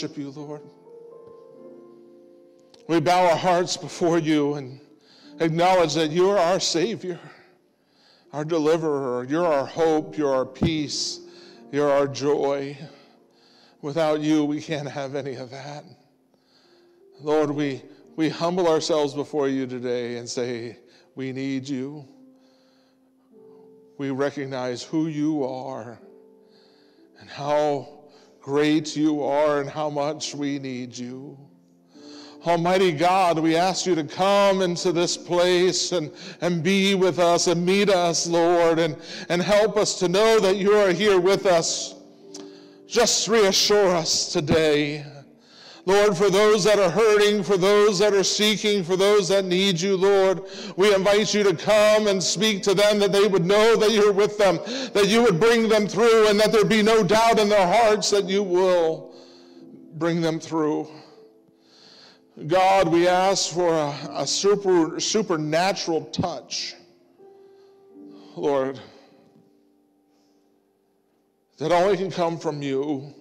worship you, Lord. We bow our hearts before you and acknowledge that you are our Savior, our deliverer. You're our hope. You're our peace. You're our joy. Without you, we can't have any of that. Lord, we, we humble ourselves before you today and say, We need you. We recognize who you are and how great you are and how much we need you. Almighty God, we ask you to come into this place and, and be with us and meet us, Lord, and, and help us to know that you are here with us. Just reassure us today. Lord, for those that are hurting, for those that are seeking, for those that need you, Lord, we invite you to come and speak to them that they would know that you're with them, that you would bring them through, and that there be no doubt in their hearts that you will bring them through. God, we ask for a, a super, supernatural touch, Lord, that only can come from you.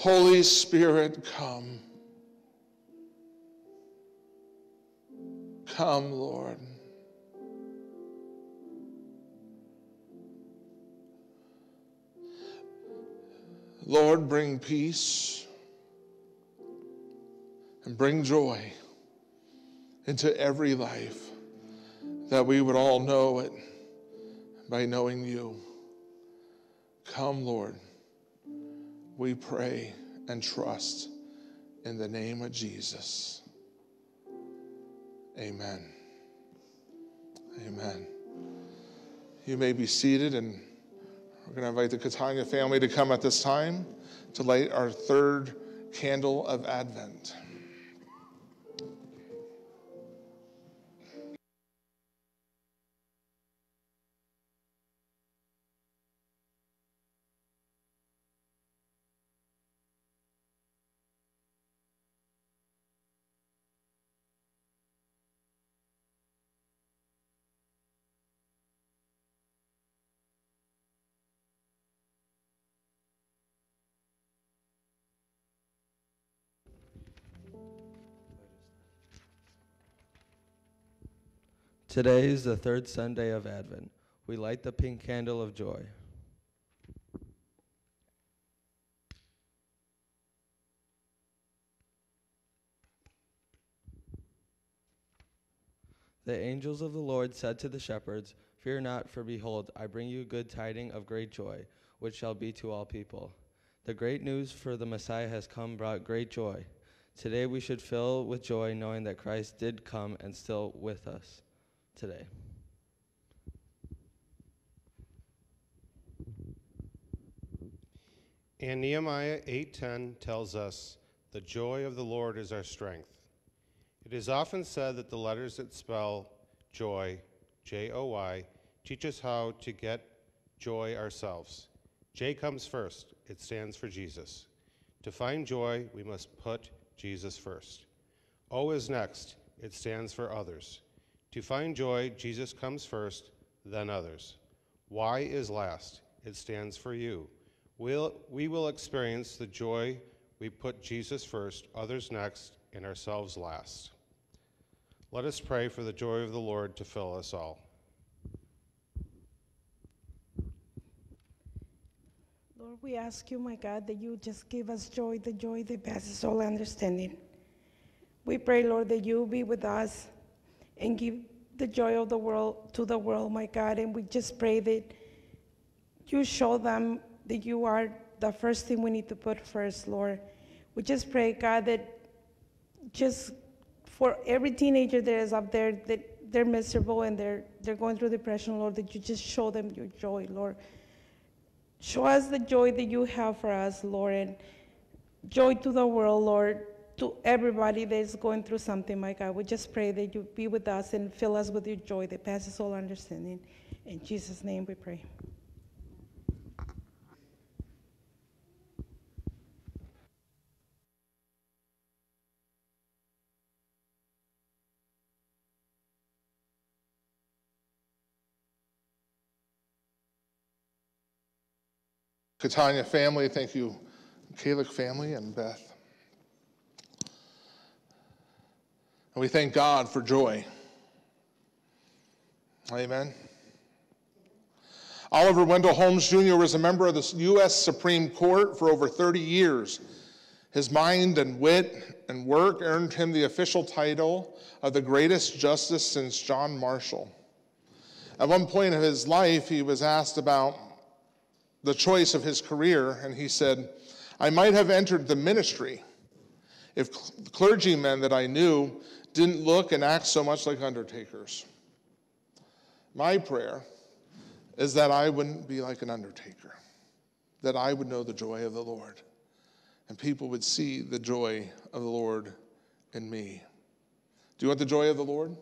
Holy Spirit, come. Come, Lord. Lord, bring peace and bring joy into every life that we would all know it by knowing you. Come, Lord, we pray and trust in the name of Jesus. Amen. Amen. You may be seated, and we're going to invite the Catania family to come at this time to light our third candle of Advent. Today is the third Sunday of Advent. We light the pink candle of joy. The angels of the Lord said to the shepherds, Fear not, for behold, I bring you good tidings of great joy, which shall be to all people. The great news for the Messiah has come, brought great joy. Today we should fill with joy, knowing that Christ did come and still with us today. And Nehemiah 8:10 tells us, "The joy of the Lord is our strength." It is often said that the letters that spell joy, J O Y, teach us how to get joy ourselves. J comes first. It stands for Jesus. To find joy, we must put Jesus first. O is next. It stands for others. To find joy, Jesus comes first, then others. Y is last. It stands for you. We'll, we will experience the joy we put Jesus first, others next, and ourselves last. Let us pray for the joy of the Lord to fill us all. Lord, we ask you, my God, that you just give us joy, the joy that passes all understanding. We pray, Lord, that you be with us and give the joy of the world to the world, my God. And we just pray that you show them that you are the first thing we need to put first, Lord. We just pray, God, that just for every teenager that is up there that they're miserable and they're they're going through depression, Lord, that you just show them your joy, Lord. Show us the joy that you have for us, Lord, and joy to the world, Lord to everybody that is going through something, my God. We just pray that you be with us and fill us with your joy that passes all understanding. In Jesus' name we pray. Catania family, thank you Kalick family and Beth. And we thank God for joy. Amen. Oliver Wendell Holmes Jr. was a member of the U.S. Supreme Court for over 30 years. His mind and wit and work earned him the official title of the greatest justice since John Marshall. At one point of his life, he was asked about the choice of his career, and he said, I might have entered the ministry if clergymen that I knew didn't look and act so much like undertakers. My prayer is that I wouldn't be like an undertaker, that I would know the joy of the Lord, and people would see the joy of the Lord in me. Do you want the joy of the Lord?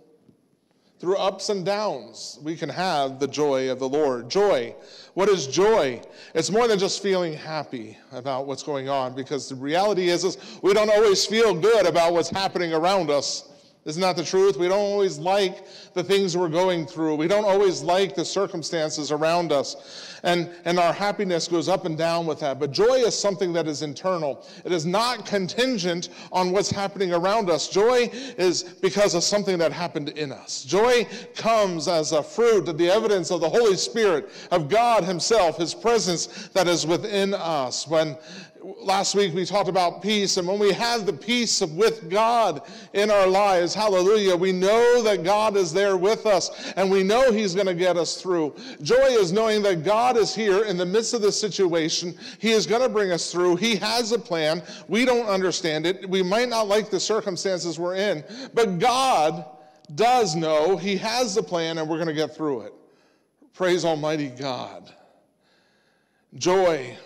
Through ups and downs, we can have the joy of the Lord. Joy. What is joy? It's more than just feeling happy about what's going on, because the reality is, is we don't always feel good about what's happening around us. Isn't that the truth? We don't always like the things we're going through. We don't always like the circumstances around us. And, and our happiness goes up and down with that. But joy is something that is internal. It is not contingent on what's happening around us. Joy is because of something that happened in us. Joy comes as a fruit, of the evidence of the Holy Spirit, of God Himself, His presence that is within us. When last week we talked about peace, and when we have the peace with God in our lives, hallelujah, we know that God is there with us, and we know He's going to get us through. Joy is knowing that God is here in the midst of the situation. He is going to bring us through. He has a plan. We don't understand it. We might not like the circumstances we're in, but God does know He has the plan, and we're going to get through it. Praise Almighty God. Joy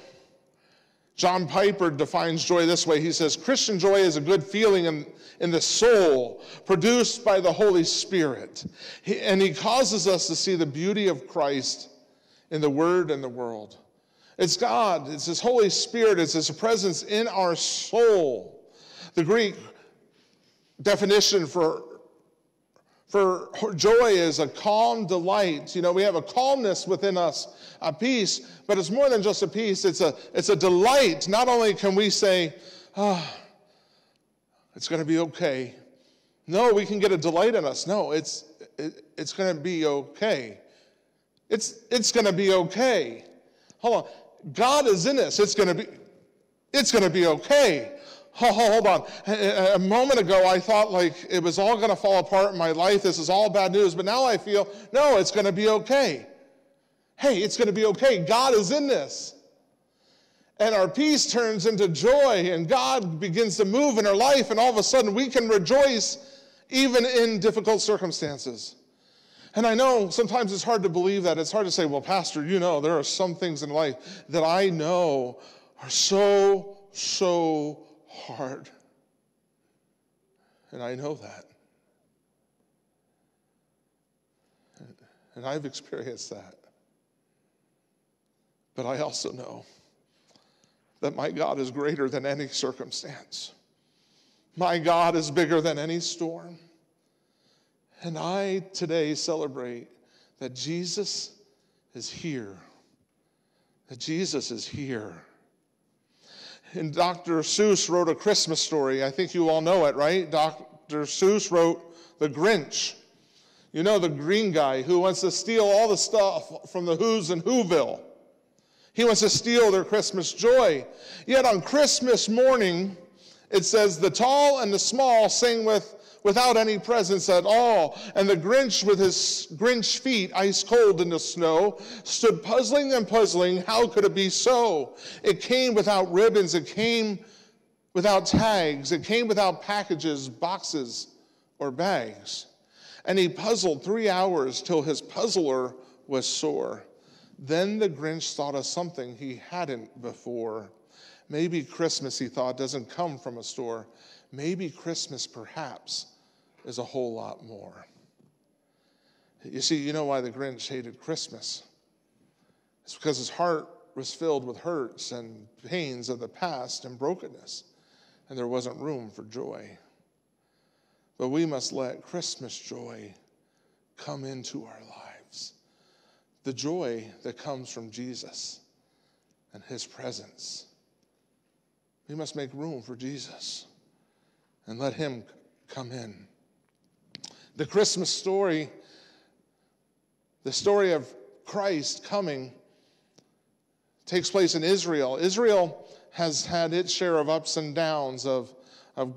John Piper defines joy this way. He says, Christian joy is a good feeling in, in the soul produced by the Holy Spirit. He, and he causes us to see the beauty of Christ in the Word and the world. It's God, it's His Holy Spirit, it's His presence in our soul. The Greek definition for for joy is a calm delight. You know, we have a calmness within us, a peace, but it's more than just a peace, it's a, it's a delight. Not only can we say, ah, oh, it's going to be okay. No, we can get a delight in us. No, it's, it, it's going to be okay. It's, it's going to be okay. Hold on. God is in us. It's going to be, it's going to be okay. Hold on. A moment ago, I thought like it was all going to fall apart in my life. This is all bad news. But now I feel, no, it's going to be okay. Hey, it's going to be okay. God is in this. And our peace turns into joy, and God begins to move in our life, and all of a sudden we can rejoice even in difficult circumstances. And I know sometimes it's hard to believe that. It's hard to say, well, Pastor, you know, there are some things in life that I know are so, so hard. And I know that. And I've experienced that. But I also know that my God is greater than any circumstance. My God is bigger than any storm. And I today celebrate that Jesus is here. That Jesus is here. And Dr. Seuss wrote a Christmas story. I think you all know it, right? Dr. Seuss wrote The Grinch. You know, the green guy who wants to steal all the stuff from the Who's in Whoville. He wants to steal their Christmas joy. Yet on Christmas morning, it says, The tall and the small sing with without any presents at all. And the Grinch, with his Grinch feet ice cold in the snow, stood puzzling and puzzling. How could it be so? It came without ribbons, it came without tags, it came without packages, boxes, or bags. And he puzzled three hours till his puzzler was sore. Then the Grinch thought of something he hadn't before. Maybe Christmas, he thought, doesn't come from a store. Maybe Christmas, perhaps, is a whole lot more. You see, you know why the Grinch hated Christmas? It's because his heart was filled with hurts and pains of the past and brokenness, and there wasn't room for joy. But we must let Christmas joy come into our lives. The joy that comes from Jesus and his presence. we must make room for Jesus and let him come in. The Christmas story, the story of Christ coming, takes place in Israel. Israel has had its share of ups and downs, of, of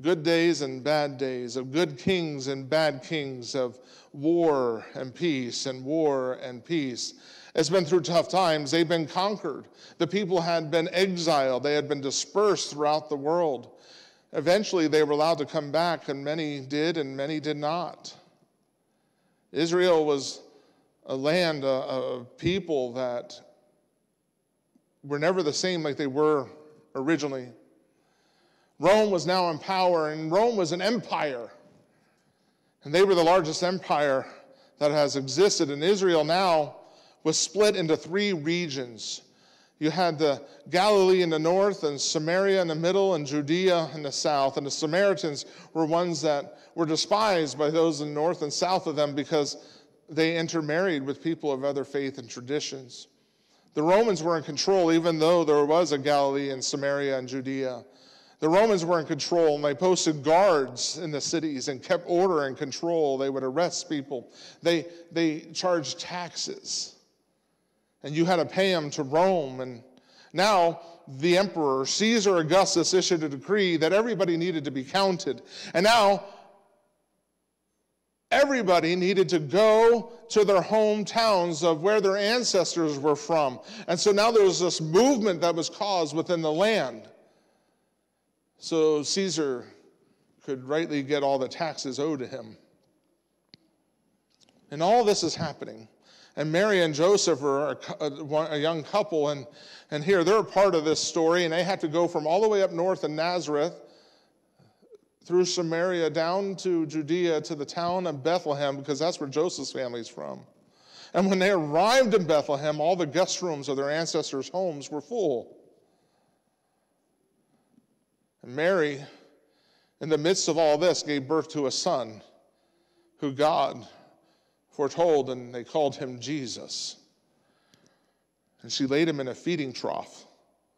good days and bad days, of good kings and bad kings, of war and peace and war and peace. It's been through tough times. They've been conquered. The people had been exiled, they had been dispersed throughout the world. Eventually, they were allowed to come back, and many did, and many did not. Israel was a land, a, a people that were never the same like they were originally. Rome was now in power, and Rome was an empire. And they were the largest empire that has existed. And Israel now was split into three regions. You had the Galilee in the north, and Samaria in the middle, and Judea in the south. And the Samaritans were ones that were despised by those in the north and south of them because they intermarried with people of other faith and traditions. The Romans were in control, even though there was a Galilee and Samaria and Judea. The Romans were in control and they posted guards in the cities and kept order and control. They would arrest people. They, they charged taxes. And you had to pay them to Rome. And now the emperor, Caesar Augustus, issued a decree that everybody needed to be counted. And now everybody needed to go to their hometowns of where their ancestors were from. And so now there was this movement that was caused within the land. So Caesar could rightly get all the taxes owed to him. And all this is happening. And Mary and Joseph are a, uh, a, young couple, and, and here they're a part of this story, and they have to go from all the way up north in Nazareth through Samaria down to Judea to the town of Bethlehem, because that's where Joseph's family's from. And when they arrived in Bethlehem, all the guest rooms of their ancestors' homes were full. And Mary, in the midst of all this, gave birth to a son who God foretold, and they called him Jesus. And she laid him in a feeding trough,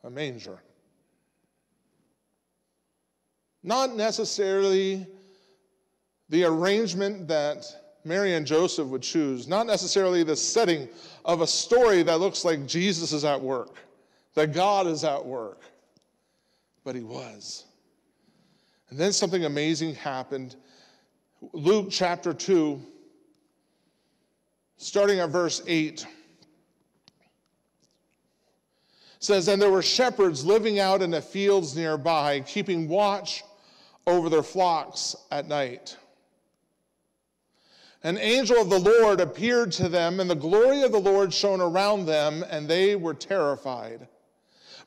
a manger. Not necessarily the arrangement that Mary and Joseph would choose, not necessarily the setting of a story that looks like Jesus is at work, that God is at work but he was. And then something amazing happened. Luke chapter 2, starting at verse 8, says, And there were shepherds living out in the fields nearby, keeping watch over their flocks at night. An angel of the Lord appeared to them, and the glory of the Lord shone around them, and they were terrified.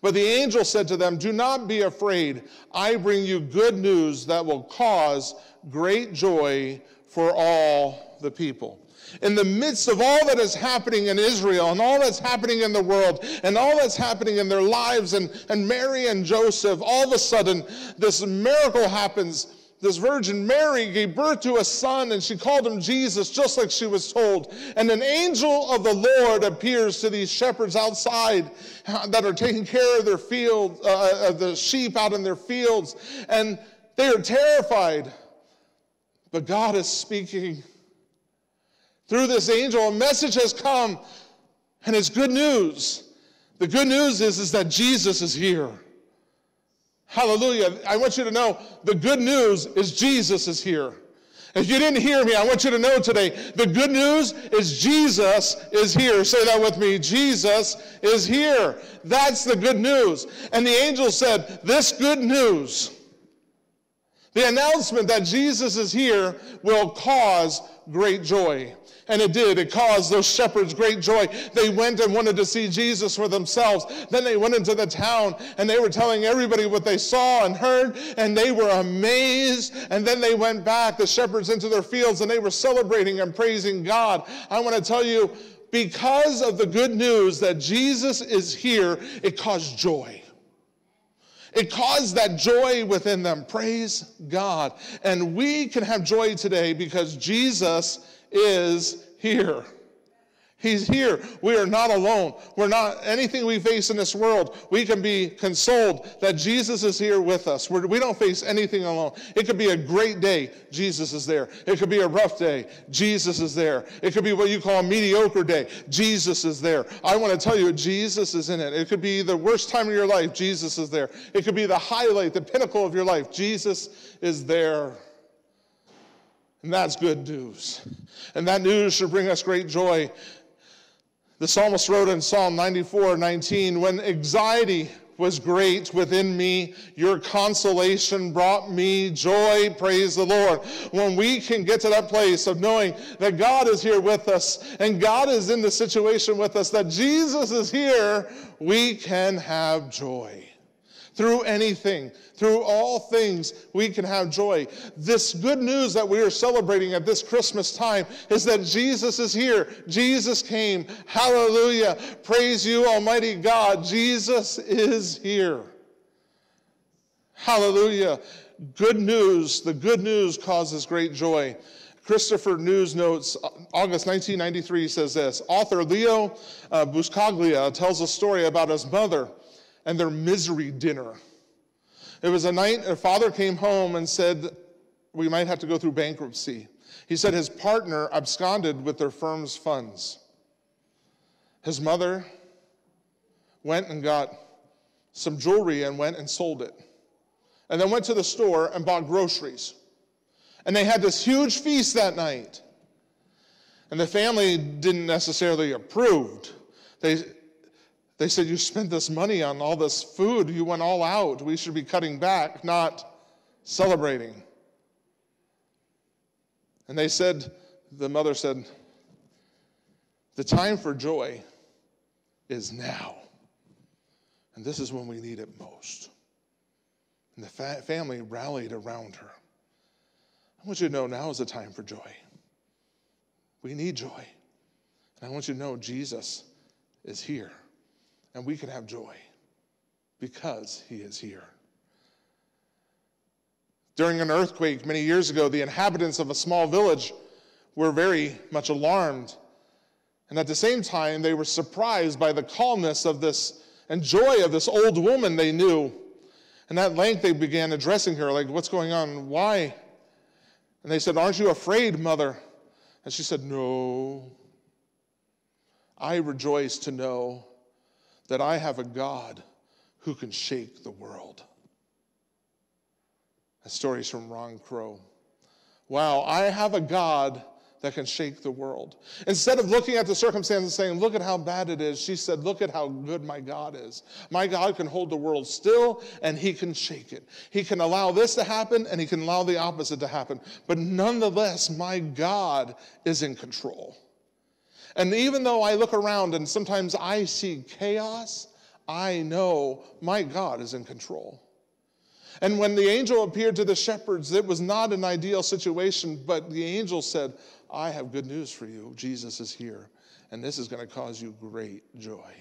But the angel said to them, Do not be afraid. I bring you good news that will cause great joy for all the people. In the midst of all that is happening in Israel and all that's happening in the world and all that's happening in their lives, and, and Mary and Joseph, all of a sudden, this miracle happens this Virgin Mary gave birth to a son, and she called him Jesus, just like she was told. And an angel of the Lord appears to these shepherds outside uh, that are taking care of their field, uh, of the sheep out in their fields, and they are terrified. But God is speaking through this angel. A message has come, and it's good news. The good news is, is that Jesus is here. Hallelujah. I want you to know the good news is Jesus is here. If you didn't hear me, I want you to know today the good news is Jesus is here. Say that with me. Jesus is here. That's the good news. And the angel said, This good news, the announcement that Jesus is here, will cause great joy. And it did. It caused those shepherds great joy. They went and wanted to see Jesus for themselves. Then they went into the town and they were telling everybody what they saw and heard, and they were amazed. And then they went back, the shepherds, into their fields and they were celebrating and praising God. I want to tell you, because of the good news that Jesus is here, it caused joy. It caused that joy within them. Praise God. And we can have joy today because Jesus is here. He's here. We are not alone. We're not anything we face in this world. We can be consoled that Jesus is here with us. We're, we do not face anything alone. It could be a great day. Jesus is there. It could be a rough day. Jesus is there. It could be what you call a mediocre day. Jesus is there. I want to tell you, Jesus is in it. It could be the worst time of your life. Jesus is there. It could be the highlight, the pinnacle of your life. Jesus is there. And that's good news. And that news should bring us great joy the psalmist wrote in Psalm 94 19, When anxiety was great within me, your consolation brought me joy. Praise the Lord. When we can get to that place of knowing that God is here with us and God is in the situation with us, that Jesus is here, we can have joy. Through anything, through all things, we can have joy. This good news that we are celebrating at this Christmas time is that Jesus is here. Jesus came. Hallelujah. Praise you, Almighty God. Jesus is here. Hallelujah. Good news. The good news causes great joy. Christopher News notes, August 1993 says this Author Leo uh, Buscaglia tells a story about his mother and their misery dinner. It was a night a father came home and said, We might have to go through bankruptcy. He said his partner absconded with their firm's funds. His mother went and got some jewelry and went and sold it. And then went to the store and bought groceries. And they had this huge feast that night. And the family didn't necessarily approve. They, they said, You spent this money on all this food. You went all out. We should be cutting back, not celebrating. And they said, The mother said, The time for joy is now. And this is when we need it most. And the fa- family rallied around her. I want you to know now is the time for joy. We need joy. And I want you to know Jesus is here and we can have joy because he is here. During an earthquake many years ago, the inhabitants of a small village were very much alarmed. And at the same time, they were surprised by the calmness of this and joy of this old woman they knew. And at length, they began addressing her, like, What's going on? Why? And they said, Aren't you afraid, mother? And she said, No. I rejoice to know that I have a God who can shake the world. That story's from Ron Crow. Wow, I have a God that can shake the world. Instead of looking at the circumstances and saying, Look at how bad it is, she said, Look at how good my God is. My God can hold the world still and he can shake it. He can allow this to happen and he can allow the opposite to happen. But nonetheless, my God is in control. And even though I look around and sometimes I see chaos, I know my God is in control. And when the angel appeared to the shepherds, it was not an ideal situation, but the angel said, I have good news for you. Jesus is here, and this is going to cause you great joy.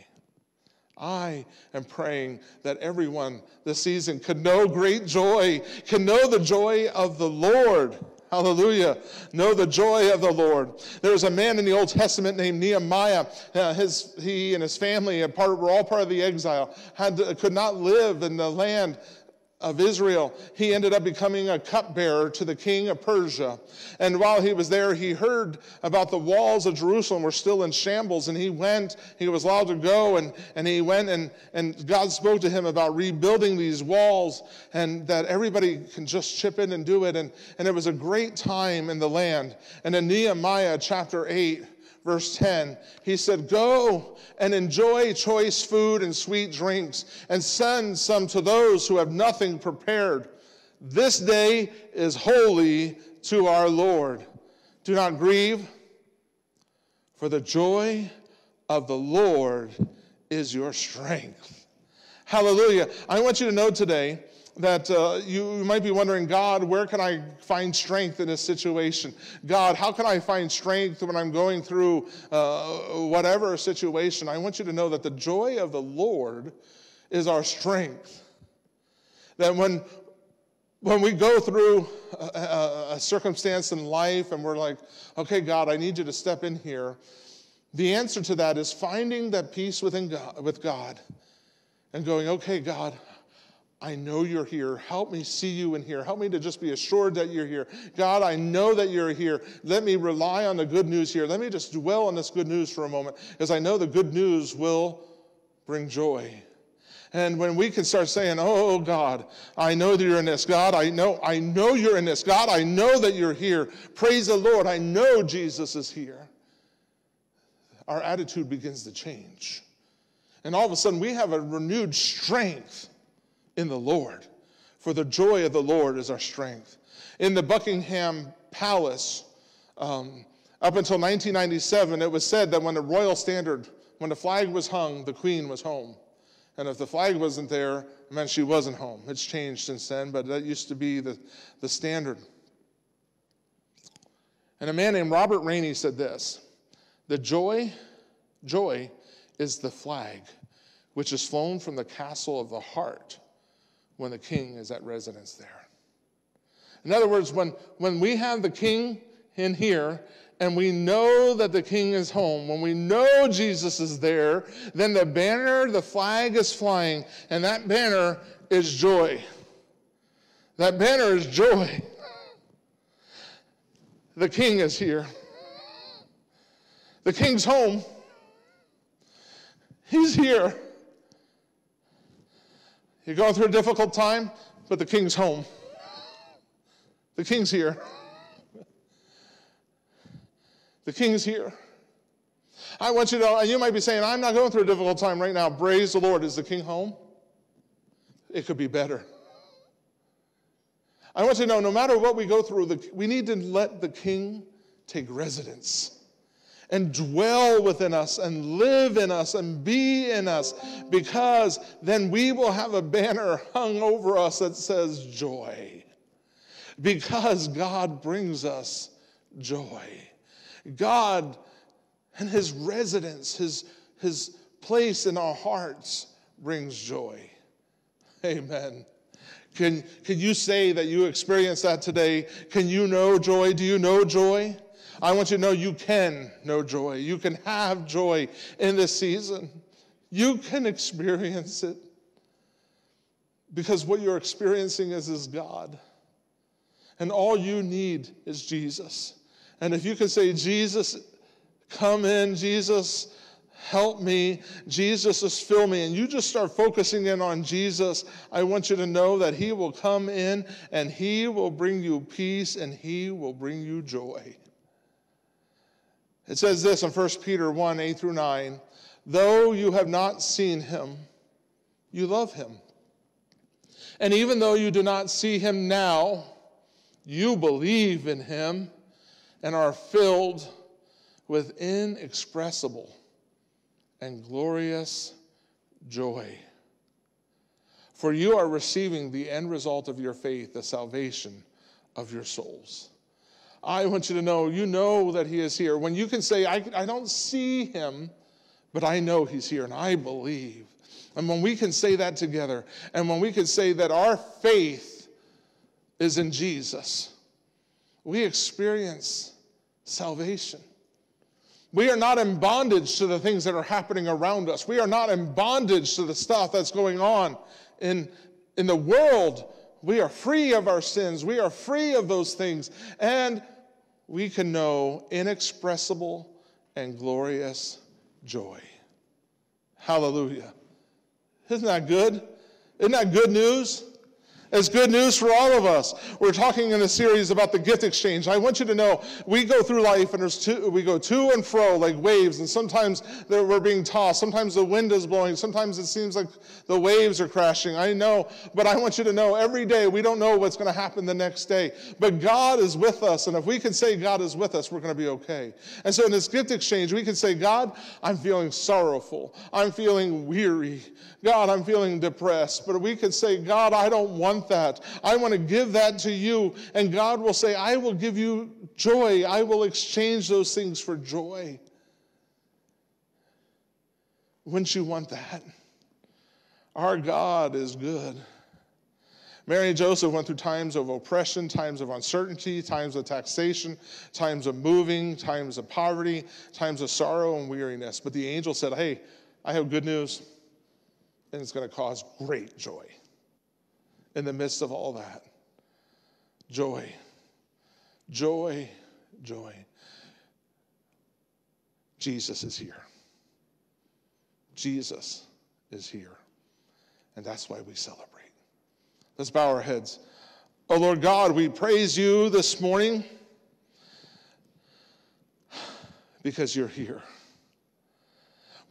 I am praying that everyone this season could know great joy, can know the joy of the Lord. Hallelujah. Know the joy of the Lord. There was a man in the Old Testament named Nehemiah. Uh, his, he and his family part, were all part of the exile, had to, could not live in the land of Israel, he ended up becoming a cupbearer to the king of Persia. And while he was there, he heard about the walls of Jerusalem were still in shambles. And he went, he was allowed to go, and, and he went, and, and God spoke to him about rebuilding these walls and that everybody can just chip in and do it. And, and it was a great time in the land. And in Nehemiah chapter 8, verse 10, he said, Go and enjoy choice food and sweet drinks, and send some to those who have nothing prepared. This day is holy to our Lord. Do not grieve, for the joy of the Lord is your strength. Hallelujah. I want you to know today that uh, you might be wondering, God, where can I find strength in this situation? God, how can I find strength when I'm going through uh, whatever situation? I want you to know that the joy of the Lord is our strength. That when, when we go through a, a, circumstance in life and we're like, okay, God, I need you to step in here The answer to that is finding that peace within God, with God and going, okay, God, I know you're here. Help me see you in here. Help me to just be assured that you're here. God, I know that you're here. Let me rely on the good news here. Let me just dwell on this good news for a moment because I know the good news will bring joy. And when we can start saying, "Oh God, I know that you're in this. God, I know I know you're in this. God, I know that you're here. Praise the Lord. I know Jesus is here." Our attitude begins to change. And all of a sudden we have a renewed strength in the Lord. For the joy of the Lord is our strength. In the Buckingham Palace, um, up until 1997, it was said that when the royal standard, when the flag was hung, the queen was home. And if the flag wasn't there, it meant she wasn't home. It's changed since then, but that used to be the, the standard. And a man named Robert Rainey said this The joy, joy is the flag which is flown from the castle of the heart when the king is at residence there. In other words, when, when we have the king in here and we know that the king is home, when we know Jesus is there, then the banner, the flag is flying, and that banner is joy. That banner is joy. The king is here. The king's home. He's here. You're going through a difficult time, but the king's home. The king's here. The king's here. I want you to know, and you might be saying, I'm not going through a difficult time right now. Praise the Lord. Is the king home? It could be better. I want you to know, no matter what we go through, we need to let the king take residence and dwell within us and live in us and be in us because then we will have a banner hung over us that says joy. Because God brings us joy. God and his residence, his, his place in our hearts brings joy. Amen. Can, can you say that you experience that today? Can you know joy? Do you know joy? I want you to know you can know joy. You can have joy in this season. You can experience it because what you're experiencing is, is God. And all you need is Jesus. And if you can say, Jesus, come in, Jesus, help me, Jesus, just fill me, and you just start focusing in on Jesus, I want you to know that He will come in and He will bring you peace and He will bring you joy. It says this in 1 Peter 1 8 through 9 though you have not seen him, you love him. And even though you do not see him now, you believe in him and are filled with inexpressible and glorious joy. For you are receiving the end result of your faith, the salvation of your souls. I want you to know, you know that He is here. When you can say, I, I don't see Him, but I know He's here and I believe. And when we can say that together, and when we can say that our faith is in Jesus, we experience salvation. We are not in bondage to the things that are happening around us. We are not in bondage to the stuff that's going on in, in the world. We are free of our sins. We are free of those things. And we can know inexpressible and glorious joy. Hallelujah. Isn't that good? Isn't that good news? It's good news for all of us. We're talking in a series about the gift exchange. I want you to know we go through life and there's two, we go to and fro like waves, and sometimes we're being tossed. Sometimes the wind is blowing. Sometimes it seems like the waves are crashing. I know, but I want you to know every day we don't know what's going to happen the next day. But God is with us, and if we can say God is with us, we're going to be okay. And so in this gift exchange, we can say, God, I'm feeling sorrowful. I'm feeling weary. God, I'm feeling depressed. But we could say, God, I don't want that. I want to give that to you. And God will say, I will give you joy. I will exchange those things for joy. Wouldn't you want that? Our God is good. Mary and Joseph went through times of oppression, times of uncertainty, times of taxation, times of moving, times of poverty, times of sorrow and weariness. But the angel said, Hey, I have good news, and it's going to cause great joy in the midst of all that. Joy, joy, joy. Jesus is here. Jesus is here. And that's why we celebrate. Let's bow our heads. Oh Lord God, we praise you this morning because you're here.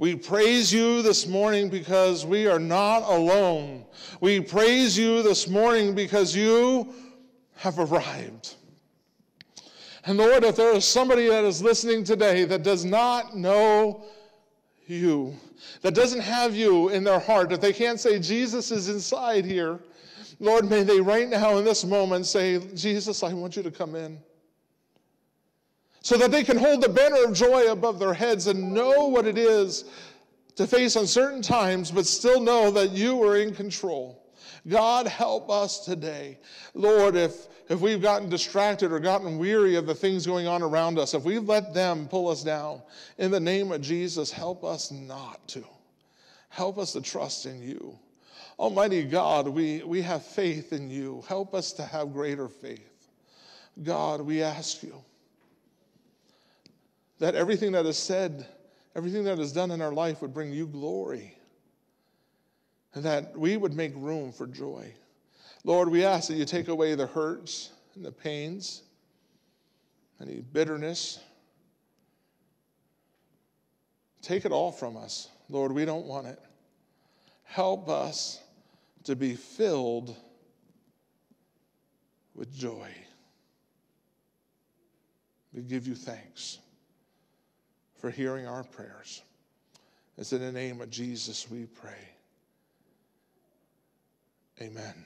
We praise you this morning because we are not alone. We praise you this morning because you have arrived. And Lord, if there is somebody that is listening today that does not know you, that doesn't have you in their heart, that they can't say, Jesus is inside here, Lord, may they right now in this moment say, Jesus, I want you to come in. So that they can hold the banner of joy above their heads and know what it is to face uncertain times, but still know that you are in control. God, help us today. Lord, if, if we've gotten distracted or gotten weary of the things going on around us, if we've let them pull us down, in the name of Jesus, help us not to. Help us to trust in you. Almighty God, we, we have faith in you. Help us to have greater faith. God, we ask you that everything that is said, everything that is done in our life would bring you glory, and that we would make room for joy. Lord, we ask that you take away the hurts and the pains, any bitterness. Take it all from us. Lord, we don't want it. Help us to be filled with joy. We give you thanks for hearing our prayers. It's in the name of Jesus we pray. Amen.